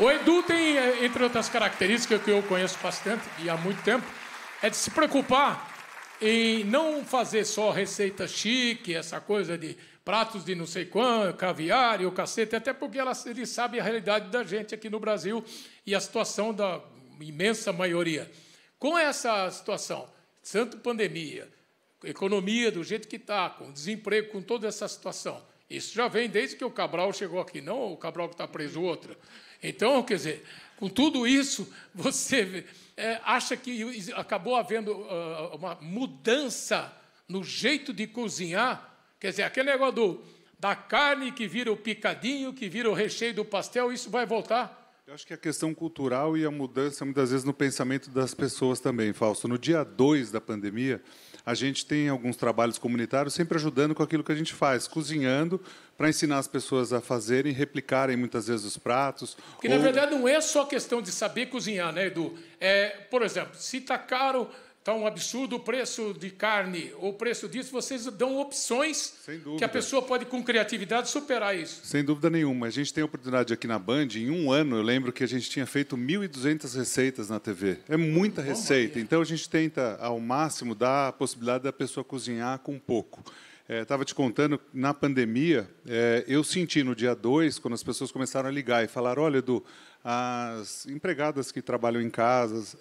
O Edu tem, eh, entre outras características que eu conheço bastante e há muito tempo, é de se preocupar em não fazer só receita chique, essa coisa de pratos de não sei quanto, caviar e o cacete, até porque ele sabe a realidade da gente aqui no Brasil e a situação da imensa maioria. Com essa situação, tanto pandemia, economia do jeito que está, com desemprego, com toda essa situação, isso já vem desde que o Cabral chegou aqui, não o Cabral que está preso outra. Então, quer dizer, com tudo isso, você é, acha que acabou havendo uh, uma mudança no jeito de cozinhar Quer dizer, aquele negócio do, da carne que vira o picadinho, que vira o recheio do pastel, isso vai voltar? Eu acho que a questão cultural e a mudança, muitas vezes, no pensamento das pessoas também, Fausto. No dia 2 da pandemia, a gente tem alguns trabalhos comunitários sempre ajudando com aquilo que a gente faz, cozinhando para ensinar as pessoas a fazerem, replicarem muitas vezes os pratos. Porque, ou... na verdade, não é só questão de saber cozinhar, né, Edu? É, por exemplo, se está caro está um absurdo o preço de carne ou o preço disso, vocês dão opções que a pessoa pode, com criatividade, superar isso. Sem dúvida nenhuma. A gente tem a oportunidade aqui na Band, em um ano, eu lembro que a gente tinha feito 1.200 receitas na TV. É muita receita. Então, a gente tenta, ao máximo, dar a possibilidade da pessoa cozinhar com pouco. Estava é, te contando, na pandemia, é, eu senti no dia 2, quando as pessoas começaram a ligar e falar: olha, Edu, as empregadas que trabalham em casas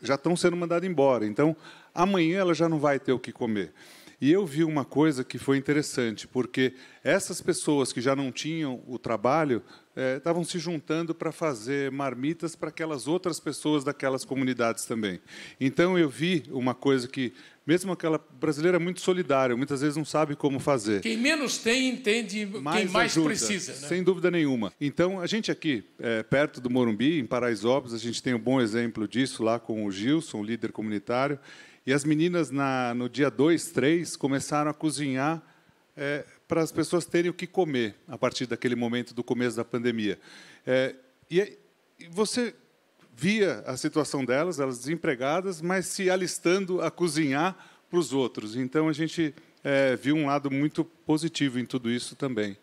já estão sendo mandadas embora. Então, amanhã ela já não vai ter o que comer. E eu vi uma coisa que foi interessante, porque essas pessoas que já não tinham o trabalho é, estavam se juntando para fazer marmitas para aquelas outras pessoas daquelas comunidades também. Então eu vi uma coisa que, mesmo aquela brasileira muito solidária, muitas vezes não sabe como fazer. Quem menos tem entende mais quem mais ajuda, precisa. Né? Sem dúvida nenhuma. Então a gente aqui, é, perto do Morumbi, em Paraisópolis, a gente tem um bom exemplo disso lá com o Gilson, líder comunitário. E as meninas, na, no dia 2, 3, começaram a cozinhar é, para as pessoas terem o que comer a partir daquele momento do começo da pandemia. É, e, e você via a situação delas, elas desempregadas, mas se alistando a cozinhar para os outros. Então a gente é, viu um lado muito positivo em tudo isso também.